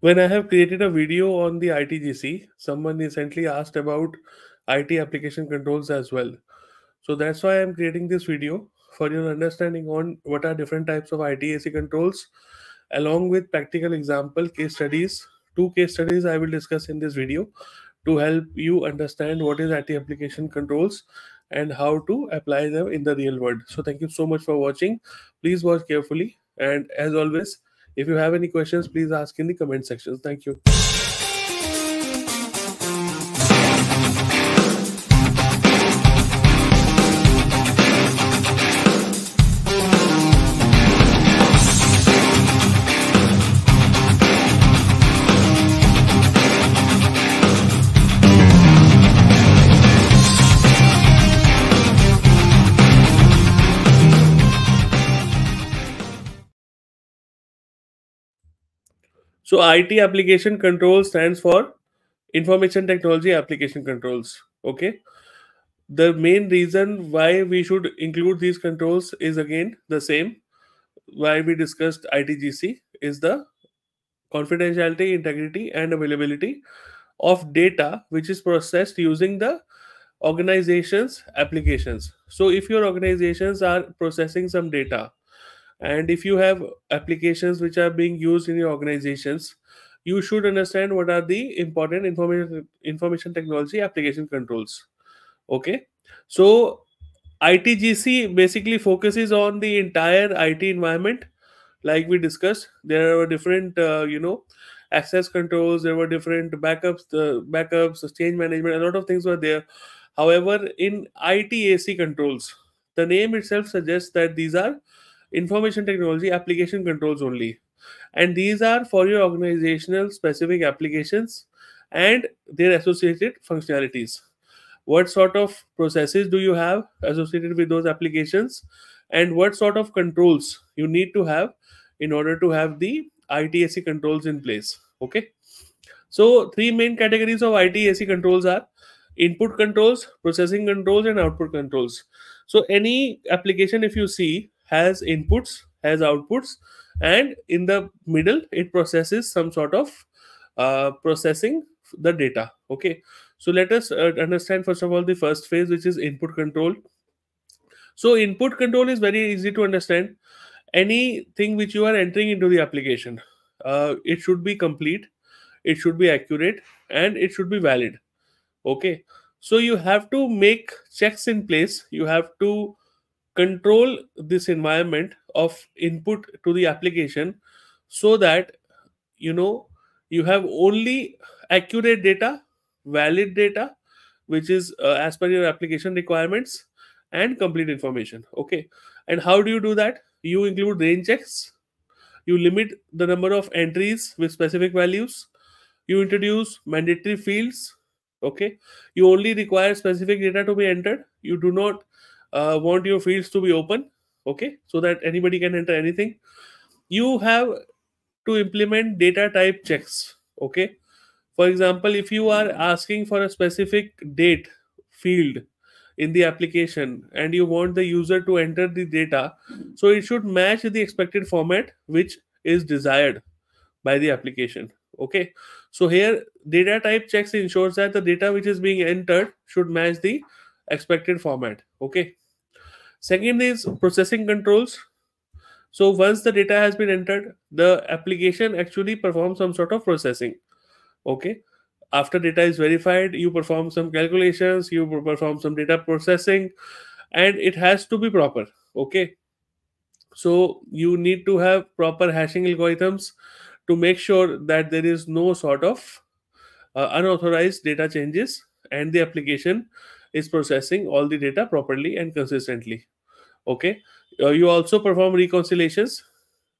when I have created a video on the ITGC, someone recently asked about IT application controls as well. So that's why I'm creating this video for your understanding on what are different types of ITAC controls, along with practical example case studies. Two case studies I will discuss in this video to help you understand what is IT application controls and how to apply them in the real world. So thank you so much for watching. Please watch carefully. And as always, if you have any questions, please ask in the comment section. Thank you. So IT application control stands for information technology application controls. Okay. The main reason why we should include these controls is again the same. Why we discussed ITGC is the confidentiality, integrity, and availability of data which is processed using the organization's applications. So if your organizations are processing some data and if you have applications which are being used in your organizations you should understand what are the important information information technology application controls. Okay? So itgc basically focuses on the entire it environment. Like we discussed there were different uh, you know access controls there were different backups the backups the change management a lot of things were there. However in itac controls the name itself suggests that these are information technology application controls only. And these are for your organizational specific applications and their associated functionalities. What sort of processes do you have associated with those applications? And what sort of controls you need to have in order to have the ITAC controls in place okay? So three main categories of ITAC controls are input controls processing controls and output controls. So any application if you see has inputs has outputs and in the middle it processes some sort of uh, processing the data. Okay. So let us uh, understand first of all the first phase which is input control. So input control is very easy to understand. Anything which you are entering into the application uh, it should be complete it should be accurate and it should be valid. Okay. So you have to make checks in place. You have to control this environment of input to the application so that you know you have only accurate data valid data which is uh, as per your application requirements and complete information okay? And how do you do that? You include range checks. You limit the number of entries with specific values. You introduce mandatory fields okay? You only require specific data to be entered. You do not uh, want your fields to be open okay so that anybody can enter anything. You have to implement data type checks okay. For example if you are asking for a specific date field in the application and you want the user to enter the data so it should match the expected format which is desired by the application okay. So here data type checks ensures that the data which is being entered should match the expected format okay? Second is processing controls. So once the data has been entered the application actually performs some sort of processing okay? After data is verified you perform some calculations you perform some data processing and it has to be proper okay? So you need to have proper hashing algorithms to make sure that there is no sort of uh, unauthorized data changes and the application is processing all the data properly and consistently. Okay? Uh, you also perform reconciliations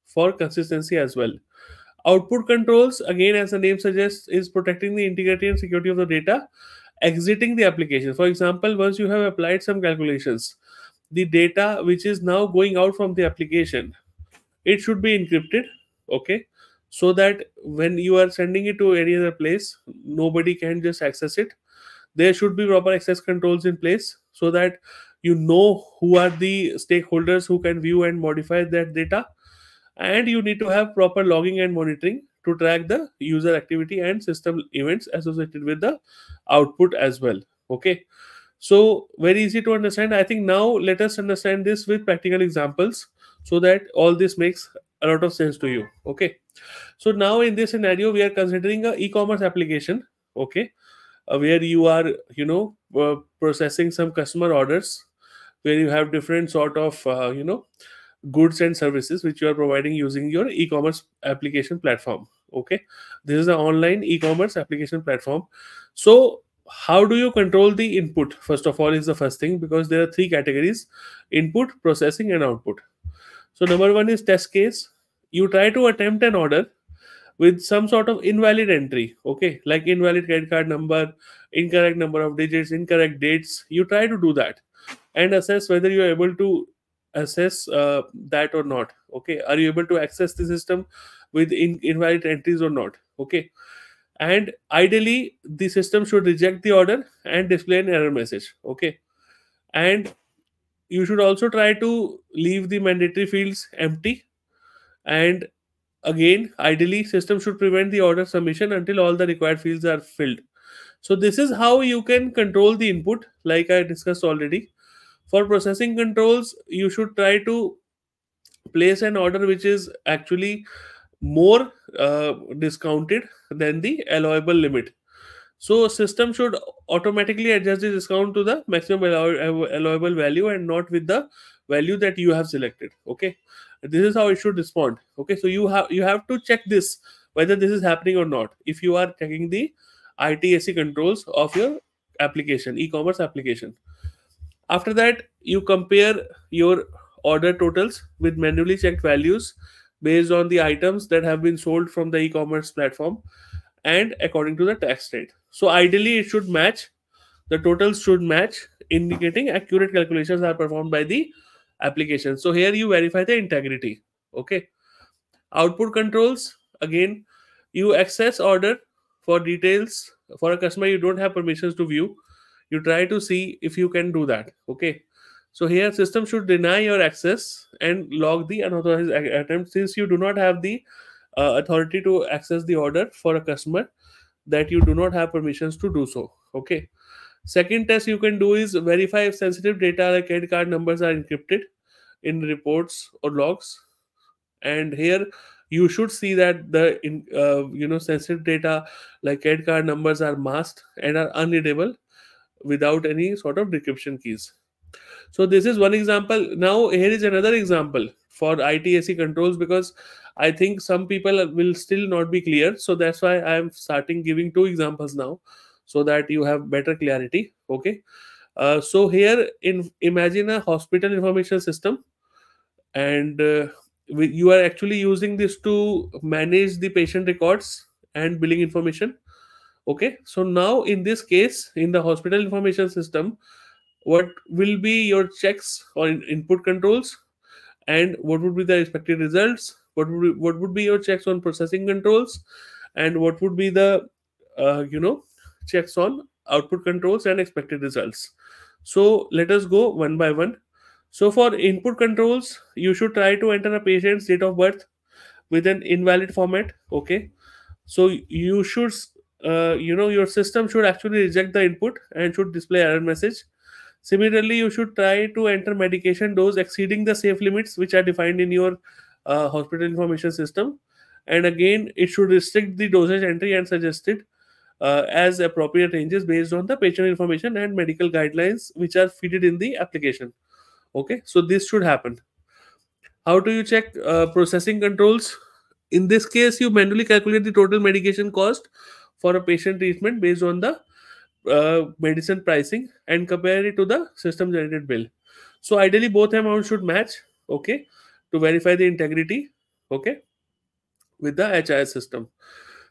for consistency as well. Output controls again as the name suggests is protecting the integrity and security of the data exiting the application. For example once you have applied some calculations the data which is now going out from the application it should be encrypted okay? So that when you are sending it to any other place nobody can just access it there should be proper access controls in place so that you know who are the stakeholders who can view and modify that data. And you need to have proper logging and monitoring to track the user activity and system events associated with the output as well. Okay. So very easy to understand. I think now let us understand this with practical examples so that all this makes a lot of sense to you. Okay. So now in this scenario we are considering a e-commerce application. Okay where you are you know uh, processing some customer orders where you have different sort of uh, you know goods and services which you are providing using your e-commerce application platform okay? This is an online e-commerce application platform. So how do you control the input? First of all is the first thing because there are three categories input processing and output. So number one is test case. You try to attempt an order with some sort of invalid entry okay? Like invalid credit card number incorrect number of digits incorrect dates you try to do that and assess whether you are able to assess uh, that or not okay? Are you able to access the system with in, invalid entries or not okay? And ideally the system should reject the order and display an error message okay? And you should also try to leave the mandatory fields empty and again ideally system should prevent the order submission until all the required fields are filled. So this is how you can control the input like i discussed already. For processing controls you should try to place an order which is actually more uh, discounted than the allowable limit. So system should automatically adjust the discount to the maximum allow- allowable value and not with the value that you have selected okay this is how it should respond. Okay so you have you have to check this whether this is happening or not. If you are checking the ITAC controls of your application e-commerce application. After that you compare your order totals with manually checked values based on the items that have been sold from the e-commerce platform and according to the tax rate. So ideally it should match. The totals should match indicating accurate calculations are performed by the application. So here you verify the integrity okay? Output controls again you access order for details. For a customer you don't have permissions to view. You try to see if you can do that okay? So here system should deny your access and log the unauthorized attempt since you do not have the uh, authority to access the order for a customer that you do not have permissions to do so okay second test you can do is verify if sensitive data like credit card numbers are encrypted in reports or logs. And here you should see that the in uh, you know sensitive data like credit card numbers are masked and are unreadable without any sort of decryption keys. So this is one example. Now here is another example for itac controls because i think some people will still not be clear. So that's why i am starting giving two examples now so that you have better clarity okay? Uh, so here in imagine a hospital information system and uh, we- you are actually using this to manage the patient records and billing information okay? So now in this case in the hospital information system what will be your checks or in- input controls? And what would be the expected results? What would be, what would be your checks on processing controls? And what would be the uh, you know checks on output controls and expected results. So let us go one by one. So for input controls you should try to enter a patient's date of birth with an invalid format okay? So you should uh, you know your system should actually reject the input and should display error message. Similarly you should try to enter medication dose exceeding the safe limits which are defined in your uh, hospital information system. And again it should restrict the dosage entry and suggested uh, as appropriate ranges based on the patient information and medical guidelines which are fitted in the application. Okay so this should happen. How do you check uh, processing controls? In this case you manually calculate the total medication cost for a patient treatment based on the uh, medicine pricing and compare it to the system generated bill. So ideally both amounts should match okay to verify the integrity okay with the HIS system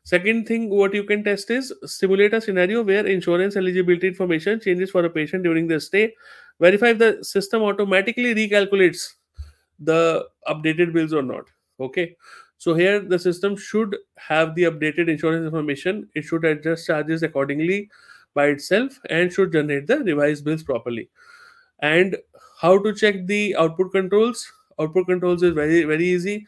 second thing what you can test is simulate a scenario where insurance eligibility information changes for a patient during their stay. Verify if the system automatically recalculates the updated bills or not. Okay? So here the system should have the updated insurance information. It should adjust charges accordingly by itself and should generate the revised bills properly. And how to check the output controls? Output controls is very very easy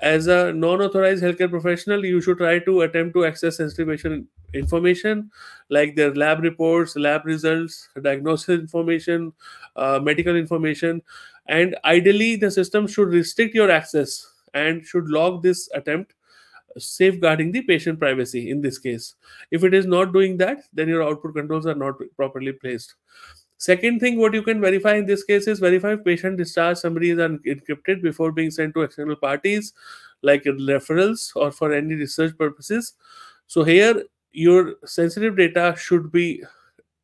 as a non-authorized healthcare professional you should try to attempt to access sensitive patient information like their lab reports lab results diagnosis information uh, medical information. And ideally the system should restrict your access and should log this attempt safeguarding the patient privacy in this case. If it is not doing that then your output controls are not properly placed second thing what you can verify in this case is verify if patient discharge summary is encrypted before being sent to external parties like referrals or for any research purposes. So here your sensitive data should be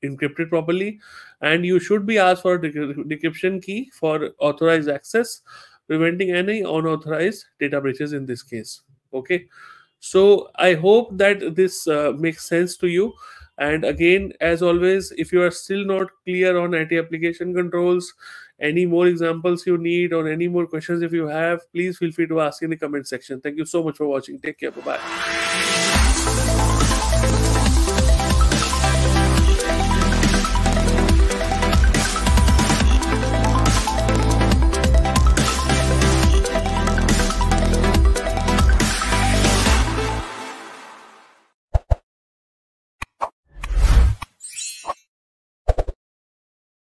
encrypted properly and you should be asked for a decryption key for authorized access preventing any unauthorized data breaches in this case. Okay? So i hope that this uh, makes sense to you and again as always if you are still not clear on IT application controls any more examples you need or any more questions if you have please feel free to ask in the comment section. Thank you so much for watching. Take care. Bye bye